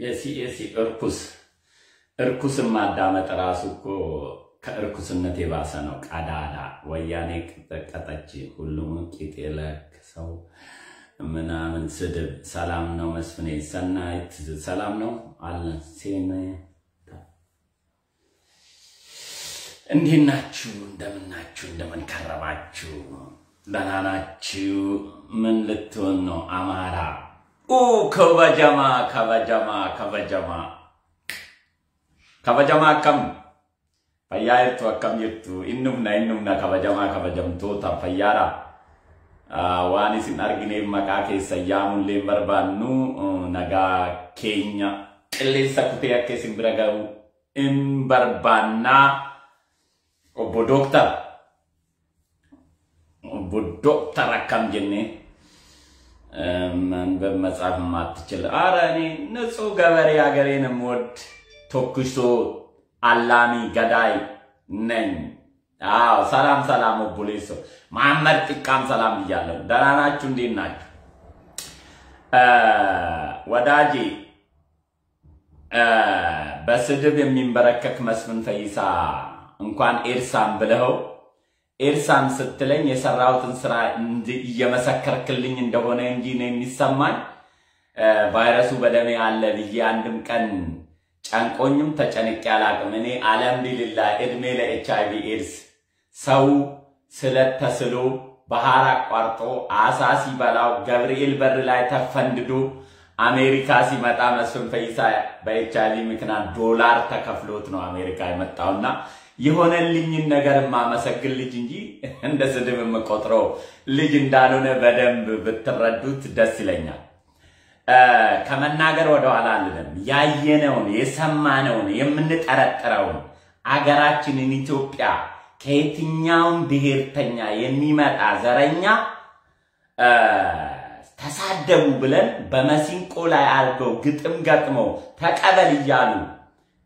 የሲኤሲ እርኩስ እርኩስን ማዳመጥ ራሱ እኮ ከእርኩስነት የባሰ ነው። ቀዳዳ ወያኔ ቀጠቀጠች፣ ሁሉም ቂጥ የለክሰው ምናምን ስድብ። ሰላም ነው መስፍኔ ሰናይት ሰላም ነው አለ ሴን እንዴት ናችሁ? እንደምን ናችሁ? እንደምን ከረማችሁ? ደህና ናችሁ? ምን ልትሆን ነው አማራ? Oh, o kawajama, kawajama, kawajama. Kawajama kam. payah tuakam yatu innum na kawajama, kawajamtoota, fayyaara. Waan ah, isin argineef maqaa keessa sinar barbaannu makake uh, keenya qilleensa kutee akka isin bira ga'u in barbaannaa. Obbo Dooktar. obodokta. Obodokta rakam jenne. ማንበብ መጻፍ ማትችል አረ እኔ ንጹህ ገበሬ ሀገሬን የምወድ ቶክሶ አላሚ ገዳይ ነኝ። አዎ ሰላም ሰላም፣ ኦቦሌሶ መሐመድ ጢቃም ሰላም ብያለሁ። ደህና ናችሁ? እንዴት ናችሁ? ወዳጄ በስድብ የሚንበረከክ መስፍን ፈይሳ እንኳን ኤድሳም ብለኸው ኤድሳም ስትለኝ የሰራሁትን ስራ እየመሰከርክልኝ እንደሆነ እንጂ ነው የሚሰማኝ ቫይረሱ በደሜ አለ ብዬ አንድም ቀን ጨንቆኝም ተጨንቄ አላቅም። እኔ አልሐምዱሊላህ እድሜ ለኤች አይቪ ኤድስ ሰው ስለት ተስሎ ባህር አቋርጦ አሳ ሲበላው ገብርኤል በር ላይ ተፈንድዶ አሜሪካ ሲመጣ መስፍን ፈይሳ በኤች አይቪ ምክንያት ዶላር ተከፍሎት ነው አሜሪካ የመጣውና የሆነልኝን ነገር የማመሰግን ልጅ እንጂ እንደ ስድብ የምቆጥረው ልጅ እንዳልሆነ በደንብ ብትረዱት ደስ ይለኛል። ከመናገር ወደኋላ አልልም። ያየነውን የሰማነውን የምንጠረጥረውን አገራችንን ኢትዮጵያ ከየትኛውም ብሔርተኛ የሚመጣ ዘረኛ ተሳደቡ ብለን በመሲንቆ ላይ አድርገው ግጥም ገጥመው ተቀበል እያሉ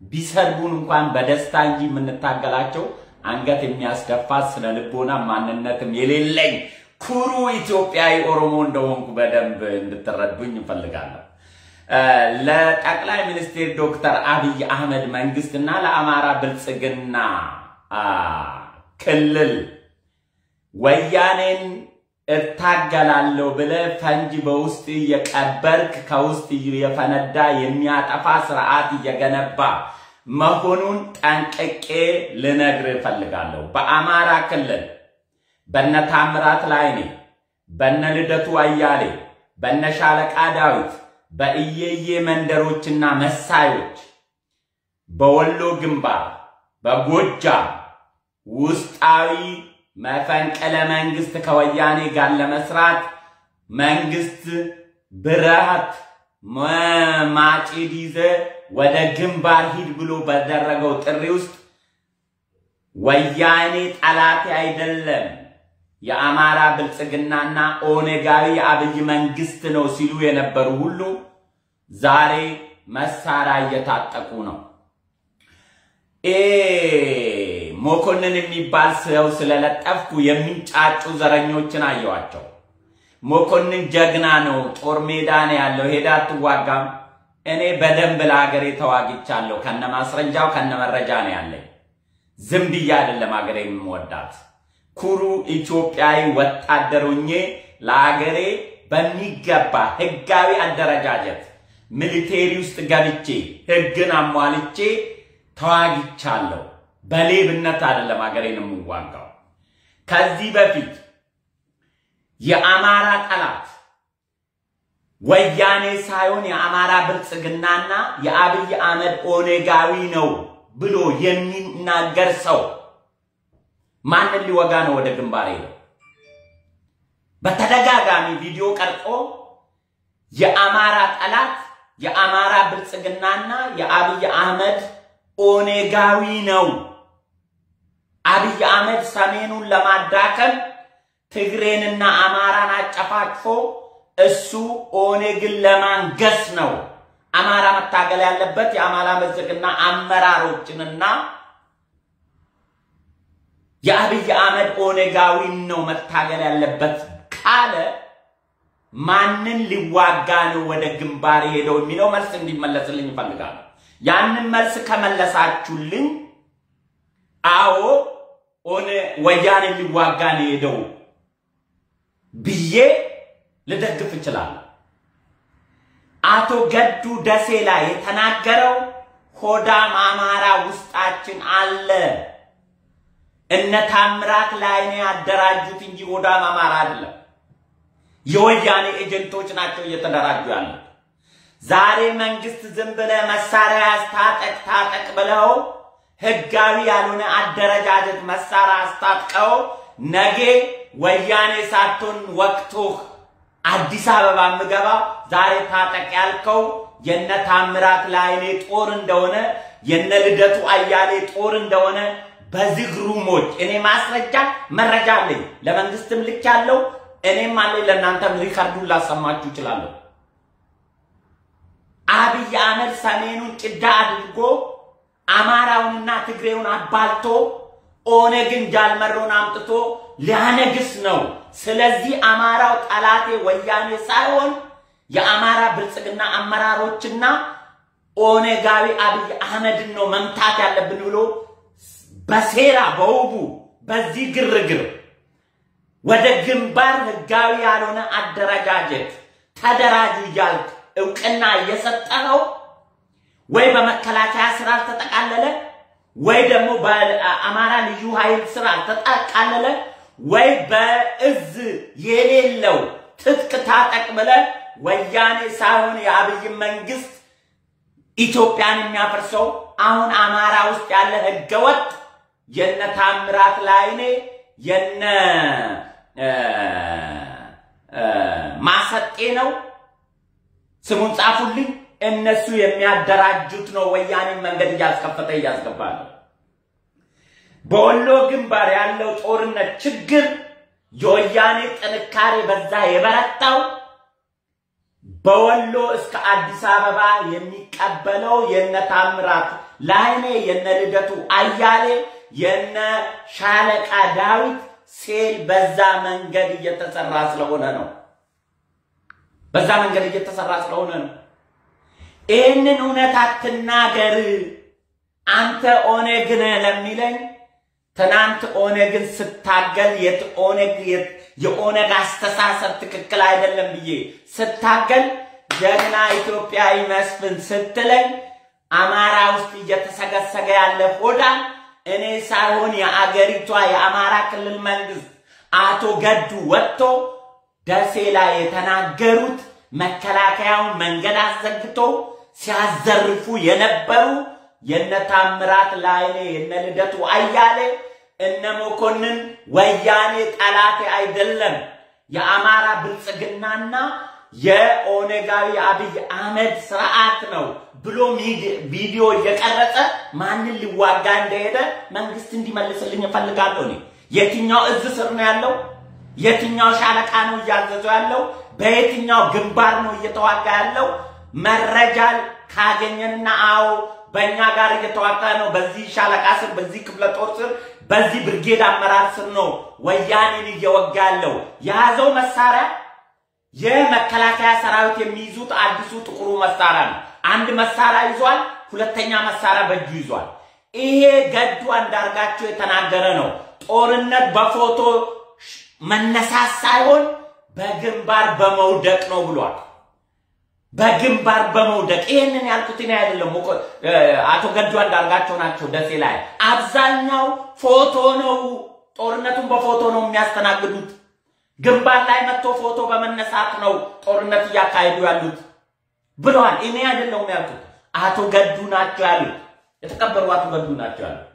ቢሰድቡን እንኳን በደስታ እንጂ የምንታገላቸው አንገት የሚያስደፋ ስነ ልቦና ማንነትም የሌለኝ ኩሩ ኢትዮጵያዊ ኦሮሞ እንደሆንኩ በደንብ እንድትረዱኝ እንፈልጋለሁ። ለጠቅላይ ሚኒስትር ዶክተር አብይ አህመድ መንግስትና ለአማራ ብልጽግና ክልል ወያኔን እታገላለሁ ብለ ፈንጅ በውስጥ እየቀበርክ ከውስጥ እየፈነዳ የሚያጠፋ ስርዓት እየገነባ መሆኑን ጠንቅቄ ልነግር እፈልጋለሁ። በአማራ ክልል በነ ታምራት ላይኔ፣ በነ ልደቱ አያሌ፣ በነ ሻለቃ ዳዊት፣ በእየዬ መንደሮችና መሳዮች፣ በወሎ ግንባር፣ በጎጃም ውስጣዊ መፈንቅለ መንግስት ከወያኔ ጋር ለመስራት መንግስት ብረት ማጭድ ይዘ ወደ ግንባር ሂድ ብሎ በደረገው ጥሪ ውስጥ ወያኔ ጠላቴ አይደለም የአማራ ብልጽግናና ኦነጋዊ የአብይ መንግስት ነው ሲሉ የነበሩ ሁሉ ዛሬ መሳሪያ እየታጠቁ ነው። ሞኮንን የሚባል ሰው ስለለጠፍኩ የሚንጫጩ ዘረኞችን አየዋቸው። ሞኮንን ጀግና ነው፣ ጦር ሜዳ ነው ያለው፣ ሄዳ አትዋጋም። እኔ በደንብ ለሀገሬ ተዋግቻለሁ። ከነ ማስረጃው ከነ መረጃ ነው ያለኝ። ዝም ብዬ አይደለም ሀገሬ የምወዳት ኩሩ ኢትዮጵያዊ ወታደር ሆኜ ለሀገሬ በሚገባ ህጋዊ አደረጃጀት ሚሊቴሪ ውስጥ ገብቼ ህግን አሟልቼ ተዋግቻለሁ። በሌብነት አይደለም ሀገሬን የምዋጋው። ከዚህ በፊት የአማራ ጠላት ወያኔ ሳይሆን የአማራ ብልጽግናና የአብይ አህመድ ኦነጋዊ ነው ብሎ የሚናገር ሰው ማንን ሊወጋ ነው ወደ ግንባር ሄደው? በተደጋጋሚ ቪዲዮ ቀርጾ የአማራ ጠላት የአማራ ብልጽግናና የአብይ አህመድ ኦኔጋዊ ነው። አብይ አህመድ ሰሜኑን ለማዳከም ትግሬንና አማራን አጨፋጭፎ እሱ ኦኔግን ለማንገስ ነው። አማራ መታገል ያለበት የአማራ ብልጽግና አመራሮችንና የአብይ አህመድ ኦኔጋዊን ነው መታገል ያለበት ካለ ማንን ሊዋጋ ነው ወደ ግንባር ሄደው የሚለው መልስ እንዲመለስልኝ ይፈልጋሉ። ያንን መልስ ከመለሳችሁልኝ አዎ ወያኔ ሊዋጋ ነው ሄደው ብዬ ልደግፍ እችላለሁ። አቶ ገዱ ደሴ ላይ የተናገረው ሆዳም አማራ ውስጣችን አለ። እነ ታምራት ላይ ነው ያደራጁት እንጂ ሆዳም አማራ አይደለም። የወያኔ ኤጀንቶች ናቸው እየተደራጁ ያሉት። ዛሬ መንግስት ዝም ብለህ መሳሪያ አስታጠቅ ታጠቅ ብለው ህጋዊ ያልሆነ አደረጃጀት መሳሪያ አስታጥቀው ነገ ወያኔ ሳትሆን ወቅቱህ አዲስ አበባ የምገባው ዛሬ ታጠቅ ያልከው የነ ታምራት ላይኔ ጦር እንደሆነ የነ ልደቱ አያሌ ጦር እንደሆነ በዝግ room ኦች እኔ ማስረጃ መረጃ አለኝ። ለመንግስትም ልኬያለሁ እኔም አለኝ። ለእናንተም record ኡን ላሰማችሁ እችላለሁ። አብይ አህመድ ሰሜኑን ጭዳ አድርጎ አማራውንና ትግሬውን አባልቶ ኦነግን ጃልመሮን አምጥቶ ሊያነግስ ነው። ስለዚህ አማራው ጠላቴ ወያኔ ሳይሆን የአማራ ብልጽግና አመራሮችና ኦነጋዊ አብይ አህመድን ነው መምታት ያለብን ብሎ በሴራ በውቡ በዚህ ግርግር ወደ ግንባር ህጋዊ ያልሆነ አደረጃጀት ተደራጁ እያልክ እውቅና እየሰጠኸው ወይ በመከላከያ ስራ አልተጠቃለለ ወይ ደግሞ በአማራ ልዩ ኃይል ስራ አልተጠቃለለ ወይ በእዝ የሌለው ትጥቅ ታጠቅ ብለህ ወያኔ ሳይሆን የአብይ መንግስት ኢትዮጵያን የሚያፈርሰው አሁን አማራ ውስጥ ያለ ህገወጥ የነ ታምራት ላይኔ የነ ማሰጤ ነው። ስሙን ጻፉልኝ። እነሱ የሚያደራጁት ነው ወያኔን መንገድ እያስከፈተ እያስገባ ነው። በወሎ ግንባር ያለው ጦርነት ችግር የወያኔ ጥንካሬ በዛ የበረታው በወሎ እስከ አዲስ አበባ የሚቀበለው የነ ታምራት ላይኔ የነ ልደቱ አያሌ የነ ሻለቃ ዳዊት ሴል በዛ መንገድ እየተሰራ ስለሆነ ነው። በዛ መንገድ እየተሰራ ስለሆነ ነው። ይህንን እውነት አትናገር። አንተ ኦነግ ነህ ለሚለኝ ትናንት ኦነግን ስታገል የኦነግ አስተሳሰብ ትክክል አይደለም ብዬ ስታገል ጀግና ኢትዮጵያዊ መስፍን ስትለኝ አማራ ውስጥ እየተሰገሰገ ያለ ሆዳ እኔ ሳይሆን የአገሪቷ የአማራ ክልል መንግስት አቶ ገዱ ወጥቶ ደሴ ላይ የተናገሩት መከላከያውን መንገድ አዘግቶ ሲያዘርፉ የነበሩ የነ ታምራት ላይኔ የነ ልደቱ አያሌ እነ መኮንን ወያኔ ጠላቴ አይደለም የአማራ ብልጽግናና የኦነጋዊ አብይ አህመድ ስርዓት ነው ብሎ ቪዲዮ እየቀረጸ ማንን ሊዋጋ እንደሄደ መንግስት እንዲመልስልኝ እፈልጋለሁ። እኔ የትኛው እዝ ስር ነው ያለው? የትኛው ሻለቃ ነው እያዘዘው ያለው? በየትኛው ግንባር ነው እየተዋጋ ያለው? መረጃ ካገኘንና አዎ በእኛ ጋር እየተዋጋ ነው፣ በዚህ ሻለቃ ስር፣ በዚህ ክፍለ ጦር ስር፣ በዚህ ብርጌድ አመራር ስር ነው ወያኔን እየወጋ ያለው የያዘው መሳሪያ የመከላከያ ሰራዊት የሚይዙት አዲሱ ጥቁሩ መሳሪያ ነው። አንድ መሳሪያ ይዟል፣ ሁለተኛ መሳሪያ በእጁ ይዟል። ይሄ ገዱ አንዳርጋቸው የተናገረ ነው። ጦርነት በፎቶ መነሳት ሳይሆን በግንባር በመውደቅ ነው ብሏል። በግንባር በመውደቅ ይህንን ያልኩት እኔ አይደለም፣ አቶ ገዱ አንዳርጋቸው ናቸው። ደሴ ላይ አብዛኛው ፎቶ ነው። ጦርነቱን በፎቶ ነው የሚያስተናግዱት። ግንባር ላይ መጥቶ ፎቶ በመነሳት ነው ጦርነት እያካሄዱ ያሉት ብለዋል። እኔ አይደለሁም ያልኩት፣ አቶ ገዱ ናቸው ያሉት። የተከበሩ አቶ ገዱ ናቸው ያሉት።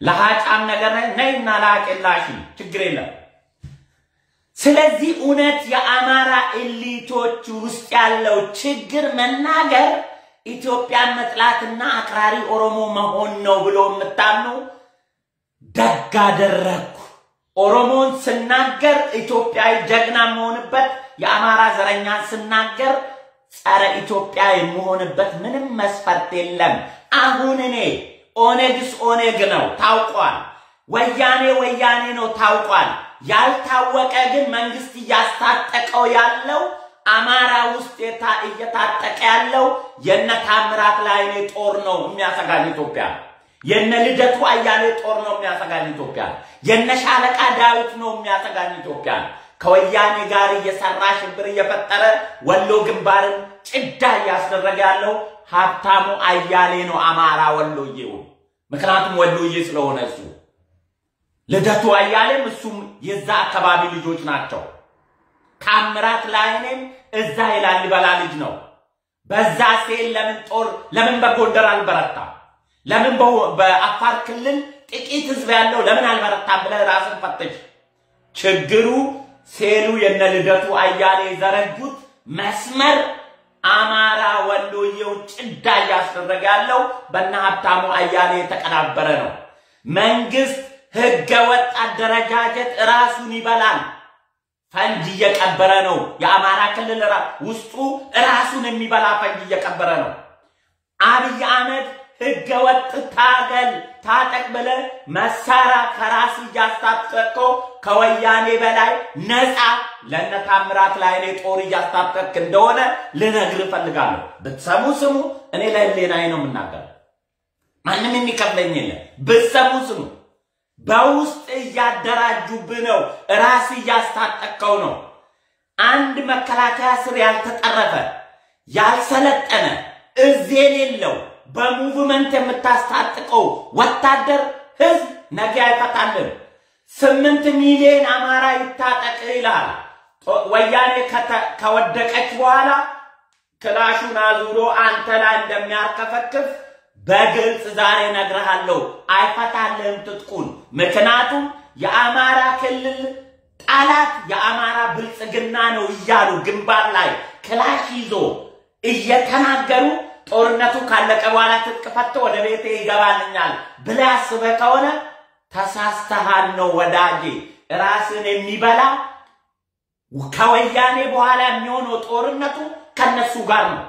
ለሀጫም ነገር ነይና ለሀቄላሽ ችግር የለም። ስለዚህ እውነት የአማራ ኤሊቶች ውስጥ ያለው ችግር መናገር ኢትዮጵያን መጥላትና አክራሪ ኦሮሞ መሆን ነው ብሎ የምታምኑ ደግ አደረግኩ። ኦሮሞን ስናገር ኢትዮጵያዊ ጀግና የምሆንበት፣ የአማራ ዘረኛን ስናገር ጸረ ኢትዮጵያ የምሆንበት ምንም መስፈርት የለም። አሁን እኔ ኦነግስ ኦነግ ነው ታውቋል። ወያኔ ወያኔ ነው ታውቋል። ያልታወቀ ግን መንግስት እያስታጠቀው ያለው አማራ ውስጥ እየታጠቀ ያለው የነ ታምራት ላይኔ ጦር ነው የሚያሰጋን ኢትዮጵያ። የነ ልደቱ አያሌ ጦር ነው የሚያሰጋን ኢትዮጵያ። የነ ሻለቃ ዳዊት ነው የሚያሰጋን ኢትዮጵያ። ከወያኔ ጋር እየሰራ ሽብር እየፈጠረ ወሎ ግንባርን ጭዳ እያስደረገ ያለው ሀብታሙ አያሌ ነው አማራ ወሎዬው። ምክንያቱም ወሎዬ ስለሆነ እሱ ልደቱ አያሌም እሱም የዛ አካባቢ ልጆች ናቸው። ታምራት ላይኔም እዛ የላሊበላ ልጅ ነው። በዛ ሴል ለምን ጦር ለምን በጎንደር አልበረታም? ለምን በአፋር ክልል ጥቂት ህዝብ ያለው ለምን አልበረታም ብለህ ራስን ፈትሽ። ችግሩ ሴሉ የነ ልደቱ አያሌ የዘረጉት መስመር አማራ ወሎዬው ጭዳ እያስደረገ ያለው በነ ሀብታሙ አያሌ የተቀናበረ ነው። መንግስት ህገ ወጥ አደረጃጀት ራሱን ይበላል። ፈንጅ እየቀበረ ነው። የአማራ ክልል ውስጡ ራሱን የሚበላ ፈንጅ እየቀበረ ነው። አብይ አህመድ ህገ ወጥ ታገል ታጠቅ ብለ መሳሪያ ከራስ እያስታጠቀው ከወያኔ በላይ ነፃ ለነ ታምራት ጦር እያስታጠቅ እንደሆነ ልነግር እፈልጋለሁ። ብትሰሙ ስሙ። እኔ ለህሌናዬ ነው የምናገረው። ማንም የሚከፍለኝ የለም። ብትሰሙ ስሙ። በውስጥ እያደራጁብህ ነው። ራስ እያስታጠቀው ነው። አንድ መከላከያ ስር ያልተጠረፈ ያልሰለጠነ እዝ የሌለው በ movement የምታስታጥቀው ወታደር ህዝብ ነገ አይፈታልን። ስምንት ሚሊዮን አማራ ይታጠቅ ይላል። ወያኔ ከወደቀች በኋላ ክላሹን አዙሮ አንተ ላይ እንደሚያርከፈክፍ በግልጽ ዛሬ ነግረሃለሁ። አይፈታልህም ትጥቁን። ምክንያቱም የአማራ ክልል ጠላት የአማራ ብልጽግና ነው እያሉ ግንባር ላይ ክላሽ ይዞ እየተናገሩ ጦርነቱ ካለቀ በኋላ ትጥቅ ፈቶ ወደ ቤቴ ይገባልኛል ብለህ አስበህ ከሆነ ተሳስተሃል ነው ወዳጄ። ራስን የሚበላ ከወያኔ በኋላ የሚሆነው ጦርነቱ ከነሱ ጋር ነው።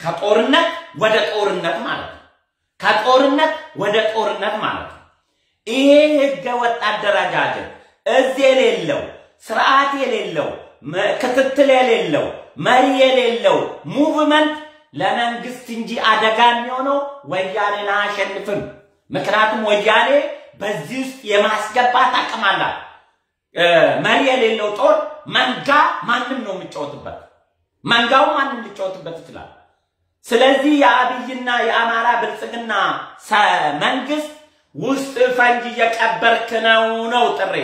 ከጦርነት ወደ ጦርነት ማለት ነው። ከጦርነት ወደ ጦርነት ማለት ነው። ይሄ ህገ ወጥ አደረጃጀት እዝ የሌለው ስርዓት የሌለው ክትትል የሌለው መሪ የሌለው movement ለመንግስት እንጂ አደጋ የሚሆነው ወያኔን አያሸንፍም። ምክንያቱም ወያኔ በዚህ ውስጥ የማስገባት አቅም አላት። መሪ የሌለው ጦር መንጋ ማንም ነው የሚጫወትበት፣ መንጋው ማንም ሊጫወትበት ይችላል። ስለዚህ የአብይና የአማራ ብልጽግና መንግስት ውስጥ ፈንጅ እየቀበርክ ነው ነው ጥሬ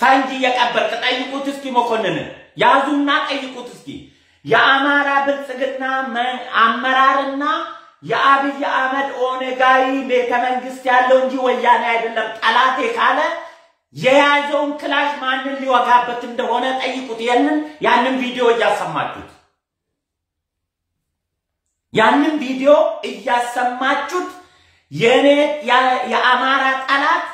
ፈንጅ እየቀበርክ ጠይቁት እስኪ መኮንን ያዙና ጠይቁት እስኪ። የአማራ ብልጽግና አመራርና የአብይ አህመድ ኦነጋዊ ቤተ መንግስት ያለው እንጂ ወያኔ አይደለም። ጠላቴ ካለ የያዘውን ክላሽ ማንን ሊወጋበት እንደሆነ ጠይቁት። ያንን ያንን ቪዲዮ እያሰማችሁት ያንን ቪዲዮ እያሰማችሁት የኔ የአማራ ጠላት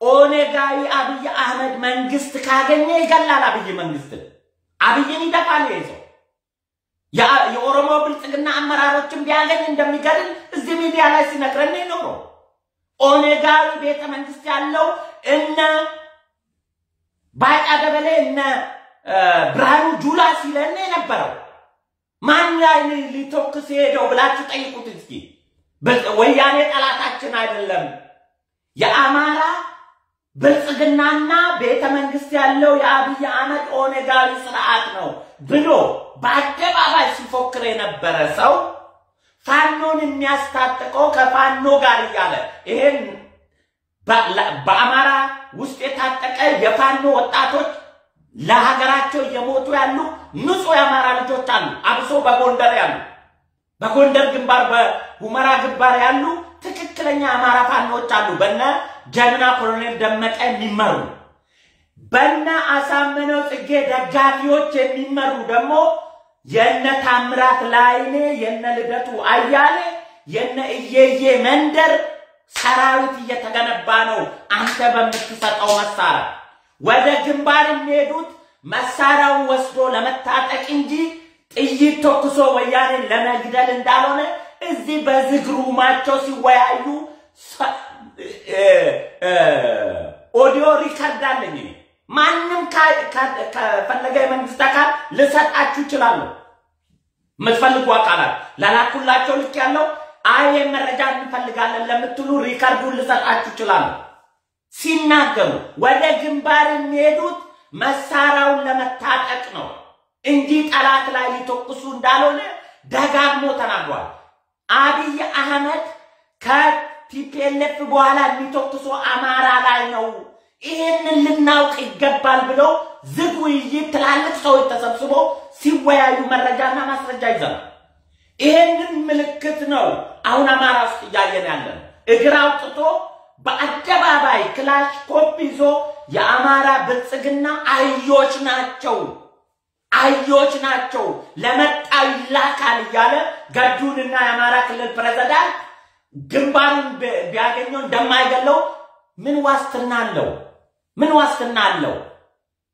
ኦነጋዊ አብይ አህመድ መንግስት ካገኘ ይገላል። አብይ መንግስትን አብይን ይደፋል ይዘው የኦሮሞ ብልጽግና አመራሮችን ቢያገኝ እንደሚገድል እዚህ ሚዲያ ላይ ሲነግረን ኖሮ ኦነጋዊ ቤተ መንግስት ያለው እነ ባጫ ደበሌ እነ ብርሃኑ ጁላ ሲለን የነበረው ማን ላይ ሊተኩስ ሄደው ብላችሁ ጠይቁት እስኪ። ወያኔ ጠላታችን አይደለም፣ የአማራ ብልጽግናና ቤተ መንግስት ያለው የአብይ አህመድ ኦነጋዊ ስርዓት ነው ብሎ በአደባባይ ሲፎክር የነበረ ሰው ፋኖን የሚያስታጥቀው ከፋኖ ጋር እያለ ይሄን በአማራ ውስጥ የታጠቀ የፋኖ ወጣቶች ለሀገራቸው እየሞቱ ያሉ ንጹህ የአማራ ልጆች አሉ። አብሶ በጎንደር ያሉ በጎንደር ግንባር በሁመራ ግንባር ያሉ ትክክለኛ የአማራ ፋኖች አሉ። በነ ጀግና ኮሎኔል ደመቀ የሚመሩ በነ አሳምነው ጽጌ ደጋፊዎች የሚመሩ ደግሞ የነ ታምራት ላይኔ የነ ልደቱ አያሌ የነ እየዬ መንደር ሰራዊት እየተገነባ ነው። አንተ በምትሰጠው መሳሪያ ወደ ግንባር የሚሄዱት መሳሪያውን ወስዶ ለመታጠቅ እንጂ ጥይት ተኩሶ ወያኔን ለመግደል እንዳልሆነ እዚህ በዝግ room ኣቸው ሲወያዩ audio record አለኝ ማንም ከፈለገ የመንግስት አካል ልሰጣችሁ ይችላለሁ። የምትፈልጉ አካላት ለላኩላቸው ልኬያለሁ አይ መረጃ እንፈልጋለን ለምትሉ record ኡን ልሰጣችሁ ይችላለሁ። ሲናገሩ ወደ ግንባር የሚሄዱት መሳሪያውን ለመታጠቅ ነው እንጂ ጠላት ላይ ሊተኩሱ እንዳልሆነ ደጋግሞ ተናግሯል። አብይ አህመድ ከ TPLF በኋላ የሚተኩሰው አማራ ላይ ነው። ይህንን ልናውቅ ይገባል ብለው ዝግ ውይይት ትላልቅ ሰዎች ተሰብስበው ሲወያዩ መረጃና ማስረጃ ይዘናል። ይህንን ምልክት ነው አሁን አማራ ውስጥ እያየን ያለ እግር አውጥቶ በአደባባይ ክላሽ ኮፕ ይዞ የአማራ ብልጽግና አዮች ናቸው አዮች ናቸው ለመጣው ይላካል እያለ ገዱንና የአማራ ክልል ፕሬዝዳንት ግንባሩን ቢያገኘው እንደማይገለው ምን ዋስትና አለው? ምን ዋስትና አለው?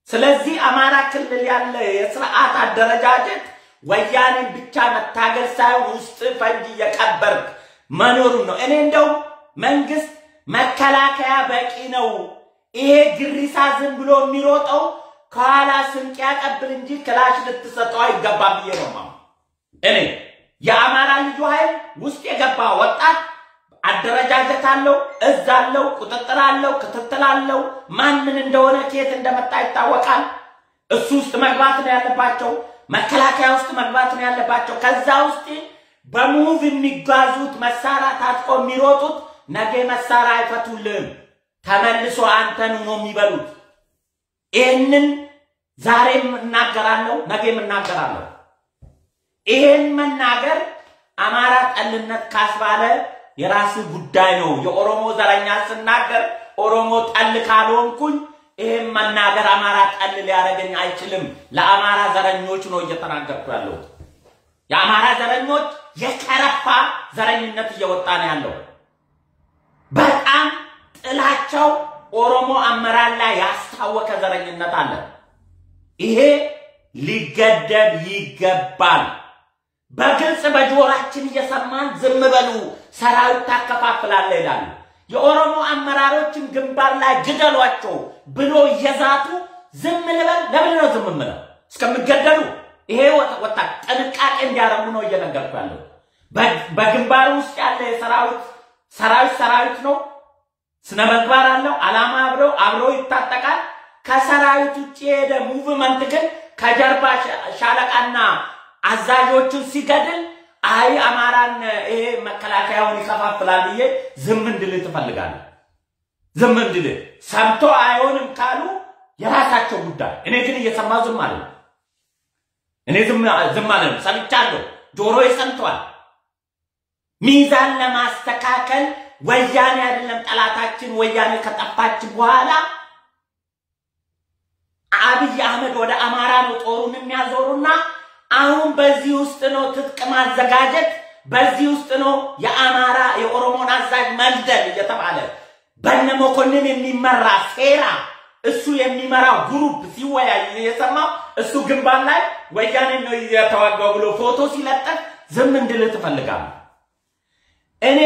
ስለዚህ አማራ ክልል ያለ የስርዓት አደረጃጀት ወያኔን ብቻ መታገል ሳይሆን ውስጥ ፈንጅ እየቀበርክ መኖሩን ነው። እኔ እንደው መንግስት መከላከያ በቂ ነው። ይሄ ግሪሳ ዝም ብሎ የሚሮጠው ከኋላ ስንቅ ያቀብል እንጂ ክላሽ ልትሰጠው አይገባም ብዬ ነው እኔ የአማራ ልዩ ኃይል ውስጥ የገባ ወጣት አደረጃጀት አለው፣ እዝ አለው፣ ቁጥጥር አለው፣ ክትትል አለው። ማን ምን እንደሆነ ከየት እንደመጣ ይታወቃል። እሱ ውስጥ መግባት ነው ያለባቸው። መከላከያ ውስጥ መግባት ነው ያለባቸው። ከዛ ውስጥ በሙቭ የሚጓዙት መሳሪያ ታጥቆ የሚሮጡት ነገ መሳሪያ አይፈቱልህም፣ ተመልሶ አንተን ነው የሚበሉት። ይህንን ዛሬም እናገራለሁ፣ ነገም እናገራለሁ። ይሄን መናገር አማራ ጠልነት ካስባለ የራስህ ጉዳይ ነው። የኦሮሞ ዘረኛ ስናገር ኦሮሞ ጠል ካልሆንኩኝ ይህም መናገር አማራ ጠል ሊያደርገኝ አይችልም። ለአማራ ዘረኞች ነው እየተናገርኩ ያለሁት። የአማራ ዘረኞች የከረፋ ዘረኝነት እየወጣ ነው ያለው። በጣም ጥላቸው ኦሮሞ አመራር ላይ ያስታወቀ ዘረኝነት አለ። ይሄ ሊገደብ ይገባል። በግልጽ በጆራችን እየሰማን ዝም በሉ፣ ሰራዊት ታከፋፍላለ ይላሉ። የኦሮሞ አመራሮችን ግንባር ላይ ግደሏቸው ብሎ እየዛቱ ዝም ልበል? ለምን ነው ዝም ምለው? እስከሚገደሉ ይሄ ወጣ ጥንቃቄ እንዲያደርጉ ነው እየነገርኩ ያለው። በግንባር ውስጥ ያለ የሰራዊት ሰራዊት ሰራዊት ነው፣ ስነ ምግባር አለው፣ አላማ አብረው አብረው ይታጠቃል። ከሰራዊት ውጭ የሄደ movement ግን ከጀርባ ሻለቃና አዛዦቹን ሲገድል አይ አማራን ይሄ መከላከያውን ይከፋፍላል ብዬ ዝም እንድልህ ትፈልጋለህ። ዝም እንድልህ ሰምቶ አይሆንም ካሉ የራሳቸው ጉዳይ። እኔ ግን እየሰማ ዝም አለ። እኔ ዝም አለ። ሰምቻለሁ፣ ጆሮዬ ሰምቷል። ሚዛን ለማስተካከል ወያኔ አይደለም ጠላታችን። ወያኔ ከጠፋች በኋላ አብይ አህመድ ወደ አማራ ነው ጦሩን የሚያዞሩና አሁን በዚህ ውስጥ ነው ትጥቅ ማዘጋጀት፣ በዚህ ውስጥ ነው የአማራ የኦሮሞን አዛዥ መልደል እየተባለ በነ መኮንን የሚመራ ሴራ እሱ የሚመራው group ሲወያይ የሰማው እሱ ግንባር ላይ ወያኔ ነው የተዋጋው ብሎ ፎቶ ሲለጠፍ ዝም እንድልህ ትፈልጋለህ። እኔ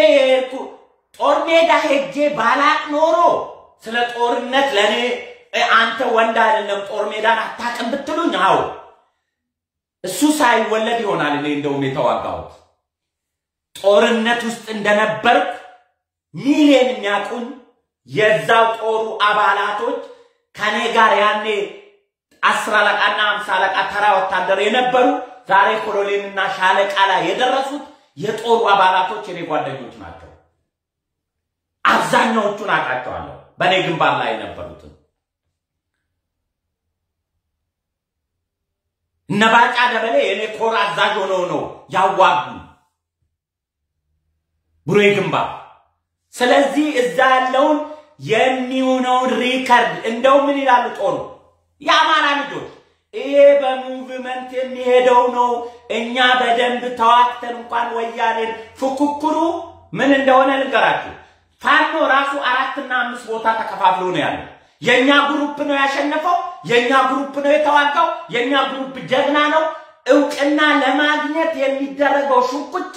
ጦር ሜዳ ሄጄ ባላቅ ኖሮ ስለ ጦርነት ለእኔ አንተ ወንድ አይደለም ጦር ሜዳን አታውቅም? ብትሉኝ፣ አዎ። እሱ ሳይወለድ ይሆናል እኔ እንደውም የተዋጋሁት ጦርነት ውስጥ እንደነበርኩ ሚሊዮን የሚያውቁኝ የዛው ጦሩ አባላቶች ከኔ ጋር ያኔ አስር አለቃና አምሳ አለቃ ተራ ወታደር የነበሩ ዛሬ ኮሎኔልና ሻለቃ ላይ የደረሱት የጦሩ አባላቶች የኔ ጓደኞች ናቸው። አብዛኛዎቹን አውቃቸዋለሁ፣ በእኔ ግንባር ላይ የነበሩትን እነ ባጫ ደበሌ የኔ ኮር አዛዥ ሆነው ነው ያዋጉ ቡሬ ግንባር። ስለዚህ እዛ ያለውን የሚሆነውን record እንደው ምን ይላሉ ጦሩ የአማራ ልጆች ይሄ በ movement የሚሄደው ነው። እኛ በደንብ ተዋግተን እንኳን ወያኔን ፉክክሩ ምን እንደሆነ ልንገራችሁ። ፋኖ ራሱ አራትና አምስት ቦታ ተከፋፍሎ ነው ያለው። የኛ group ነው ያሸነፈው። የኛ group ነው የተዋጋው። የኛ group ጀግና ነው። እውቅና ለማግኘት የሚደረገው ሹኩቻ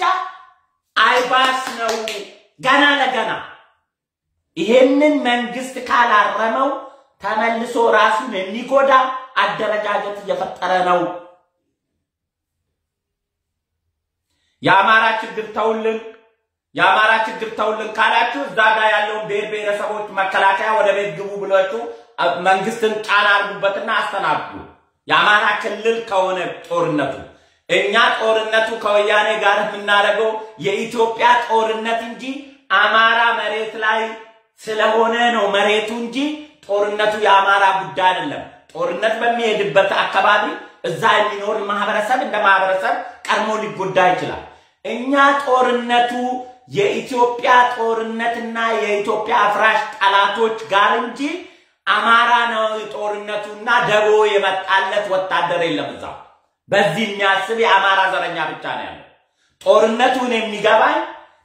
አይባስ ነው። ገና ለገና ይሄንን መንግስት ካላረመው ተመልሶ ራሱን የሚጎዳ አደረጃጀት እየፈጠረ ነው። የአማራ ችግር ተውልን፣ የአማራ ችግር ተውልን ካላችሁ እዛ ጋር ያለውን ብሔር ብሔረሰቦች መከላከያ ወደ ቤት ግቡ ብላችሁ መንግስትን ጫና አድርጉበትና አስተናግዱ። የአማራ ክልል ከሆነ ጦርነቱ እኛ ጦርነቱ ከወያኔ ጋር የምናደርገው የኢትዮጵያ ጦርነት እንጂ አማራ መሬት ላይ ስለሆነ ነው መሬቱ እንጂ ጦርነቱ የአማራ ጉዳይ አይደለም። ጦርነት በሚሄድበት አካባቢ እዛ የሚኖር ማህበረሰብ እንደ ማህበረሰብ ቀድሞ ሊጎዳ ይችላል። እኛ ጦርነቱ የኢትዮጵያ ጦርነትና የኢትዮጵያ አፍራሽ ጠላቶች ጋር እንጂ አማራ ነው ጦርነቱና ደቦ የመጣለት ወታደር የለም እዛ። በዚህ የሚያስብ የአማራ ዘረኛ ብቻ ነው ያለው። ጦርነቱን የሚገባኝ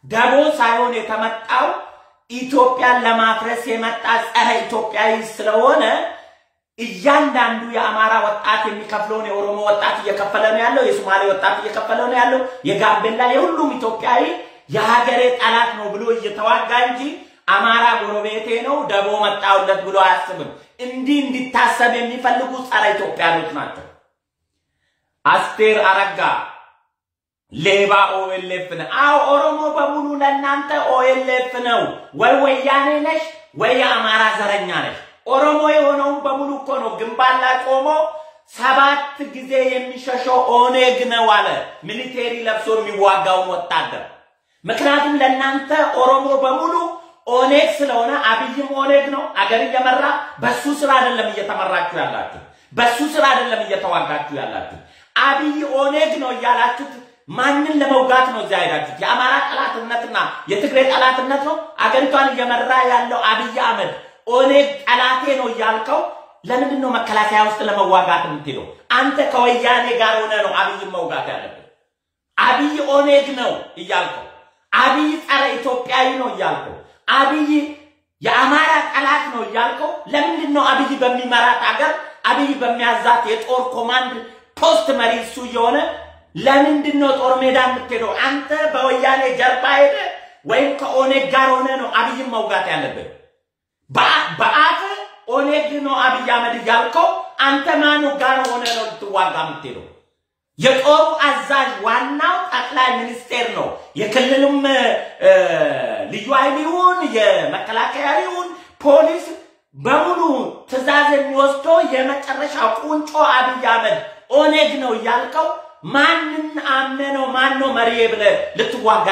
ደቦ ሳይሆን የተመጣው ኢትዮጵያን ለማፍረስ የመጣ ጸረ ኢትዮጵያዊ ስለሆነ እያንዳንዱ የአማራ ወጣት የሚከፍለውን የኦሮሞ ወጣት እየከፈለ ነው ያለው፣ የሶማሌ ወጣት እየከፈለ ነው ያለው፣ የጋምቤላ የሁሉም ኢትዮጵያዊ የሀገሬ ጠላት ነው ብሎ እየተዋጋ እንጂ አማራ ጎረቤቴ ነው ደቦ መጣውለት ብሎ አያስብም። እንዲህ እንዲታሰብ የሚፈልጉ ጸረ ኢትዮጵያኖች ናቸው። አስቴር አረጋ ሌባ OLF ነው። አዎ ኦሮሞ በሙሉ ለእናንተ OLF ነው። ወይ ወያኔ ነሽ ወይ የአማራ ዘረኛ ነሽ። ኦሮሞ የሆነውን በሙሉ እኮ ነው ግንባር ላይ ቆሞ ሰባት ጊዜ የሚሸሸው ኦነግ ነው አለ military ለብሶ የሚዋጋውን ወታደር። ምክንያቱም ለእናንተ ኦሮሞ በሙሉ ኦኔግ ስለሆነ አብይም ኦኔግ ነው አገር እየመራ በሱ ስራ አይደለም እየተመራችሁ ያላችሁ፣ በሱ ስራ አይደለም እየተዋጋችሁ ያላችሁ። አብይ ኦኔግ ነው እያላችሁት ማንን ለመውጋት ነው እዚያ ሄዳችሁት? የአማራ ጠላትነትና የትግሬ ጠላትነት ነው አገሪቷን እየመራ ያለው አብይ አህመድ ኦኔግ ጠላቴ ነው እያልከው ለምንድን ነው መከላከያ ውስጥ ለመዋጋት የምትሄደው? አንተ ከወያኔ ጋር ሆነ ነው አብይን መውጋት ያለብን። አብይ ኦነግ ነው እያልከው፣ አብይ ጸረ ኢትዮጵያዊ ነው እያልከው፣ አብይ የአማራ ጠላት ነው እያልከው፣ ለምንድን ነው አብይ በሚመራት አገር አብይ በሚያዛት የጦር ኮማንድ ፖስት መሪ እሱ እየሆነ ለምንድን ነው ጦር ሜዳ የምትሄደው? አንተ በወያኔ ጀርባ ሄደ ወይም ከኦነግ ጋር ሆነ ነው አብይን መውጋት ያለብን። በአፍ ኦነግ ነው አብይ አህመድ እያልከው አንተ ማኑ ጋር ሆነ ነው ልትዋጋ የምትሄደው? የጦሩ አዛዥ ዋናው ጠቅላይ ሚኒስቴር ነው። የክልልም ልዩ ኃይል ይሁን የመከላከያ ይሁን ፖሊስ በሙሉ ትዕዛዝ የሚወስደው የመጨረሻ ቁንጮ አብይ አህመድ ኦኔግ ነው እያልከው ማንን አምነው ማን ነው መሪ ብለህ ልትዋጋ?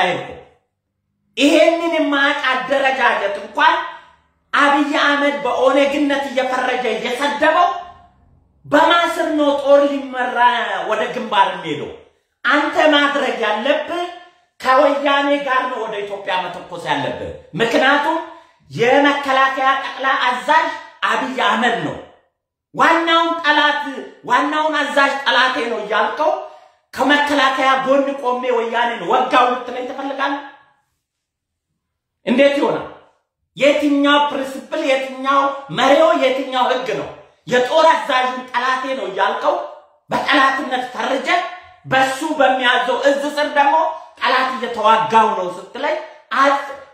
ይሄንን የማያውቅ አደረጃጀት እንኳን አብይ አህመድ በኦነግነት እየፈረጀ እየሰደበው በማስር ነው ጦር ሊመራ ወደ ግንባር የሚሄደው። አንተ ማድረግ ያለብህ ከወያኔ ጋር ነው ወደ ኢትዮጵያ መተኮስ ያለብህ። ምክንያቱም የመከላከያ ጠቅላይ አዛዥ አብይ አህመድ ነው። ዋናውን ጠላት ዋናውን አዛዥ ጠላቴ ነው እያልከው ከመከላከያ ጎን ቆሜ ወያኔን ወጋው ልትለኝ ትፈልጋለህ? እንዴት ይሆናል? የትኛው principle፣ የትኛው መሪው፣ የትኛው ህግ ነው? የጦር አዛዡን ጠላቴ ነው እያልከው በጠላትነት ፈርጀ በሱ በሚያዘው እዝ ስር ደግሞ ጠላት እየተዋጋው ነው ስትለኝ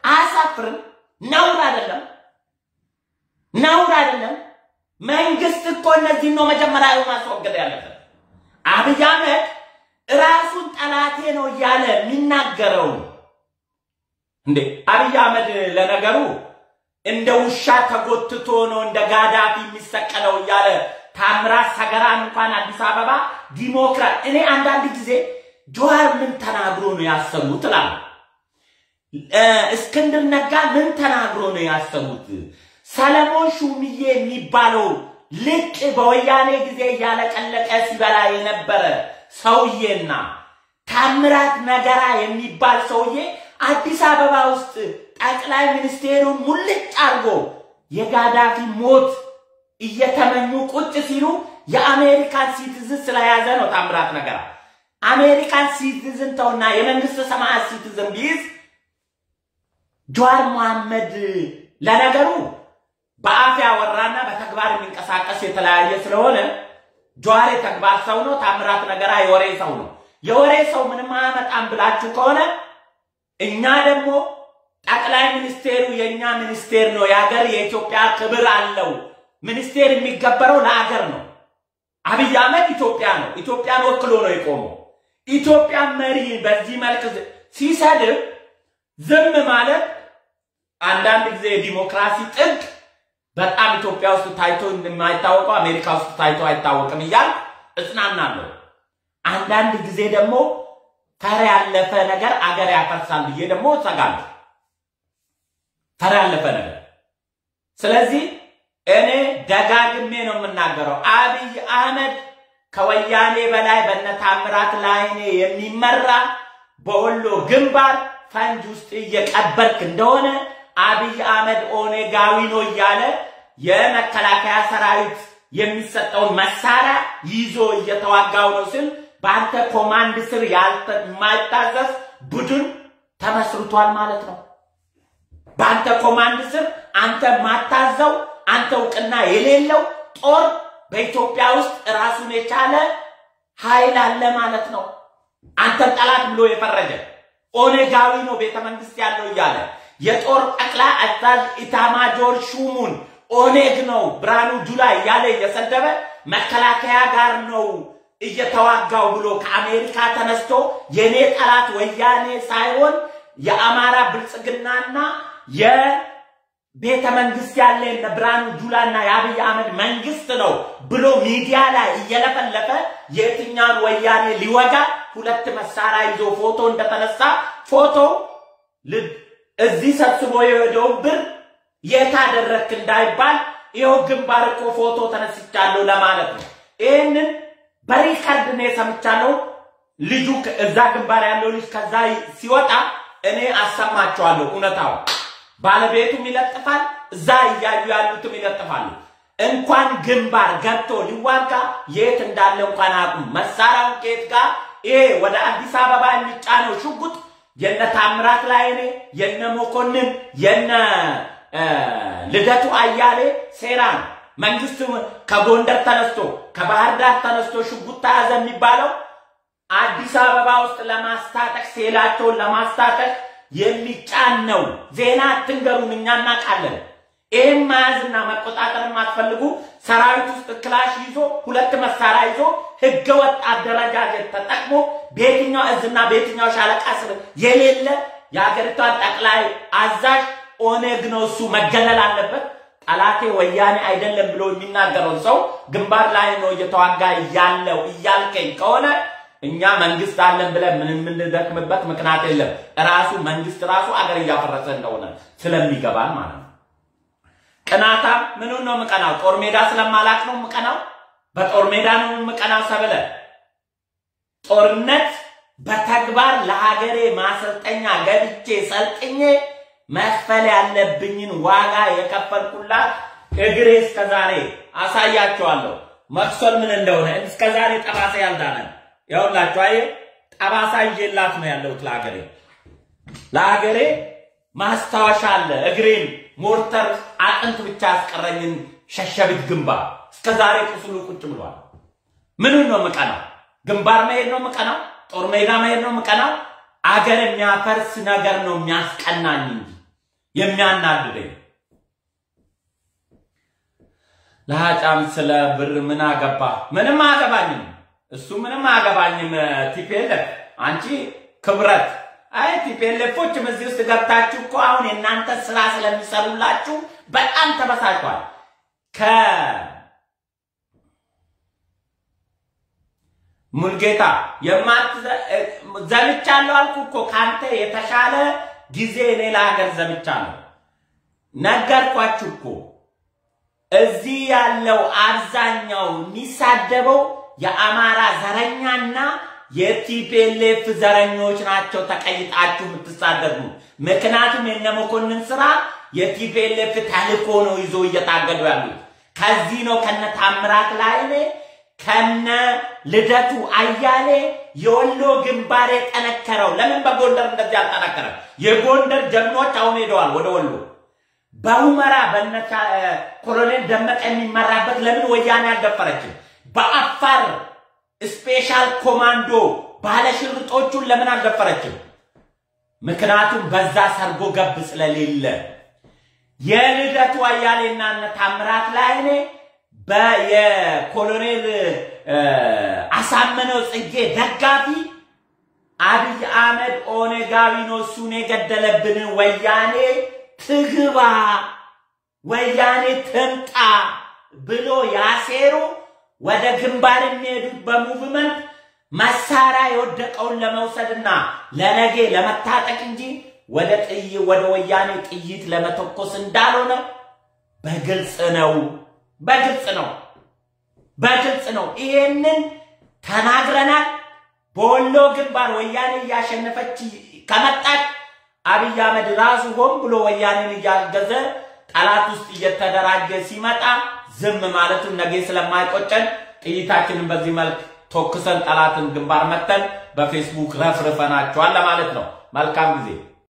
አያሳፍርም? ነውር አይደለም? ነውር አይደለም? መንግስት እኮ እነዚህን ነው መጀመሪያ ማስወገድ ያለበት። አብይ አህመድ ራሱን ጠላቴ ነው እያለ የሚናገረውን እንዴ አብይ አህመድ ለነገሩ እንደ ውሻ ተጎትቶ ነው እንደ ጋዳፊ የሚሰቀለው እያለ ታምራት ሰገራን እንኳን አዲስ አበባ ዲሞክራት እኔ አንዳንድ ጊዜ ጀዋር ምን ተናግሮ ነው ያሰሩት እላለሁ። እስክንድር ነጋ ምን ተናግሮ ነው ያሰሩት? ሰለሞን ሹምዬ የሚባለው ልቅ በወያኔ ጊዜ እያለቀለቀ ሲበላ የነበረ ሰውዬና ታምራት ነገራ የሚባል ሰውዬ አዲስ አበባ ውስጥ ጠቅላይ ሚኒስቴሩን ሙልጭ አድርጎ የጋዳፊ ሞት እየተመኙ ቁጭ ሲሉ የአሜሪካን citizen ስለያዘ ነው። ታምራት ነገራ አሜሪካን citizen ተውና የመንግስት ሰማያት citizen ቢይዝ ጀዋር መሐመድ ለነገሩ በአፍ ያወራና በተግባር የሚንቀሳቀስ የተለያየ ስለሆነ ጀዋር የተግባር ሰው ነው። ታምራት ነገራ የወሬ ሰው ነው። የወሬ ሰው ምንም አያመጣም ብላችሁ ከሆነ እኛ ደግሞ ጠቅላይ ሚኒስቴሩ የእኛ ሚኒስቴር ነው። የሀገር የኢትዮጵያ ክብር አለው። ሚኒስቴር የሚገበረው ለሀገር ነው። አብይ አህመድ ኢትዮጵያ ነው። ኢትዮጵያን ወክሎ ነው የቆመው። ኢትዮጵያ መሪ በዚህ መልክ ሲሰድብ ዝም ማለት አንዳንድ ጊዜ የዲሞክራሲ ጥግ በጣም ኢትዮጵያ ውስጥ ታይቶ የማይታወቀው አሜሪካ ውስጥ ታይቶ አይታወቅም እያል እጽናናለሁ። አንዳንድ ጊዜ ደግሞ ፈር ያለፈ ነገር አገር ያፈርሳል ብዬ ደግሞ እሰጋለሁ። ፈር ያለፈ ነገር ስለዚህ እኔ ደጋግሜ ነው የምናገረው። አብይ አህመድ ከወያኔ በላይ በነ ታምራት ላይኔ የሚመራ በወሎ ግንባር ፈንጅ ውስጥ እየቀበርክ እንደሆነ አብይ አህመድ ኦኔጋዊ ነው እያለ የመከላከያ ሰራዊት የሚሰጠውን መሳሪያ ይዞ እየተዋጋው ነው ስል በአንተ ኮማንድ ስር የማይታዘዝ ቡድን ተመስርቷል ማለት ነው። በአንተ ኮማንድ ስር አንተ ማታዘው አንተ እውቅና የሌለው ጦር በኢትዮጵያ ውስጥ ራሱን የቻለ ኃይል አለ ማለት ነው። አንተን ጠላት ብሎ የፈረጀ ኦኔጋዊ ነው ቤተ መንግስት ያለው እያለ የጦር ጠቅላይ አዛዥ ኢታማጆር ሹሙን ኦኔግ ነው ብርሃኑ ጁላ እያለ እየሰደበ መከላከያ ጋር ነው እየተዋጋው ብሎ ከአሜሪካ ተነስቶ የኔ ጠላት ወያኔ ሳይሆን የአማራ ብልጽግናና የቤተ መንግስት ያለ እነ ብርሃኑ ጁላና የአብይ አህመድ መንግስት ነው ብሎ ሚዲያ ላይ እየለፈለፈ የትኛውን ወያኔ ሊወጋ ሁለት መሳሪያ ይዞ ፎቶ እንደተነሳ ፎቶ እዚህ ሰብስቦ የሄደውን ብር የታደረክ እንዳይባል ይኸው ግንባር እኮ ፎቶ ተነስቻለሁ ለማለት ነው። ይህንን በሪከርድ ነው የሰምቻለሁ። ልጁ እዛ ግንባር ያለው ልጅ ከዛ ሲወጣ እኔ አሰማቸዋለሁ እውነታው። ባለቤቱም ይለጥፋል፣ እዛ እያዩ ያሉትም ይለጥፋሉ። እንኳን ግንባር ገብቶ ሊዋጋ የት እንዳለ እንኳን አቁም። መሳሪያውን ከየት ጋር ይሄ ወደ አዲስ አበባ የሚጫነው ሽጉጥ የነ ታምራት ላይኔ የነ መኮንን የነ ልደቱ አያሌ ሴራ ነው። መንግስት ከጎንደር ተነስቶ ከባህር ዳር ተነስቶ ሽጉጥ ተያዘ የሚባለው አዲስ አበባ ውስጥ ለማስታጠቅ ሴላቸውን ለማስታጠቅ የሚጫን ነው። ዜና አትንገሩን፣ እኛ እናውቃለን። ይህን መያዝና መቆጣጠር የማትፈልጉ ሰራዊት ውስጥ ክላሽ ይዞ ሁለት መሳሪያ ይዞ ህገወጥ አደረጃጀት ተጠቅሞ በየትኛው እዝና በየትኛው ሻለቃ ስር የሌለ የሀገሪቷን ጠቅላይ አዛዥ ኦነግ ነው እሱ መገለል አለበት። ጠላቴ ወያኔ አይደለም ብሎ የሚናገረው ሰው ግንባር ላይ ነው እየተዋጋ እያለው እያልከኝ ከሆነ እኛ መንግስት አለን ብለን ምን የምንደክምበት ምክንያት የለም። ራሱ መንግስት ራሱ አገር እያፈረሰ እንደሆነ ስለሚገባን ማለት ነው። ቅናታ ምኑን ነው የምቀናው? ጦር ሜዳ ስለማላቅ ነው የምቀናው? በጦር ሜዳ ነው የምቀናው ሰብለ ጦርነት በተግባር ለሀገሬ ማሰልጠኛ ገብቼ ሰልጥኜ መክፈል ያለብኝን ዋጋ የከፈልኩላት እግሬ እስከ ዛሬ አሳያቸዋለሁ። መክሰል ምን እንደሆነ እስከ ዛሬ ጠባሳ ያልዳነን ያውላችሁ። አየ ጠባሳ ይዤላት ነው ያለሁት ለሀገሬ ለሀገሬ ማስታወሻ አለ። እግሬን ሞርተር አጥንት ብቻ ያስቀረኝን ሸሸቢት ግንባር እስከ ዛሬ ቁስሉ ቁጭ ብሏል። ምኑን ነው የምቀናው? ግንባር መሄድ ነው የምቀናው? ጦር ሜዳ መሄድ ነው የምቀናው? አገር የሚያፈርስ ነገር ነው የሚያስቀናኝ እንጂ የሚያናድደኝ። ለሀጫም ስለ ብር ምን አገባ? ምንም አያገባኝም። እሱ ምንም አያገባኝም። ቲፔለፍ አንቺ ክብረት አይ ቲፔለፎችም እዚህ ውስጥ ገብታችሁ እኮ አሁን የእናንተ ስራ ስለሚሰሩላችሁ በጣም ተበሳጭቷል። ከ ሙልጌታ ዘምቻለሁ አልኩ እኮ ከአንተ የተሻለ ጊዜ እኔ ለሀገር ዘምቻለሁ። ነገርኳችሁ እኮ እዚህ ያለው አብዛኛው የሚሳደበው የአማራ ዘረኛና የቲፒኤልኤፍ ዘረኞች ናቸው። ተቀይጣችሁ የምትሳደቡ ምክንያቱም የነ መኮንን ስራ የቲፒኤልኤፍ ተልእኮ ነው ይዞ እየታገዱ ያሉት። ከዚህ ነው ከነ ታምራት ላይኔ ከነ ልደቱ አያሌ የወሎ ግንባር የጠነከረው። ለምን በጎንደር እንደዚህ አልጠነከረም? የጎንደር ጀግኖች አሁን ሄደዋል ወደ ወሎ። በሁመራ በነ ኮሎኔል ደመቀ የሚመራበት ለምን ወያኔ አልደፈረችም? በአፋር special ኮማንዶ ባለሽርጦቹን ለምን አልደፈረችም? ምክንያቱም በዛ ሰርጎ ገብ ስለሌለ የልደቱ አያሌና ታምራት ላይኔ የኮሎኔል አሳምነው ጽጌ ደጋፊ አብይ አህመድ ኦነጋዊ ነው እሱን የገደለብን ወያኔ ትግባ ወያኔ ትምጣ ብሎ ያሴሩ ወደ ግንባር የሚሄዱት በሙቭመንት መሳሪያ የወደቀውን ለመውሰድና ለነጌ ለመታጠቅ እንጂ ወደ ጥይ ወደ ወያኔ ጥይት ለመተኮስ እንዳልሆነ በግልጽ ነው። በግልጽ ነው። በግልጽ ነው። ይሄንን ተናግረናል። በወሎ ግንባር ወያኔ እያሸነፈች ከመጣች አብይ አህመድ ራሱ ሆን ብሎ ወያኔን እያገዘ ጠላት ውስጥ እየተደራጀ ሲመጣ ዝም ማለቱን ነገ ስለማይቆጨን ጥይታችንን በዚህ መልክ ተኩሰን ጠላትን ግንባር መተን በፌስቡክ ረፍርፈናቸዋል ለማለት ነው። መልካም ጊዜ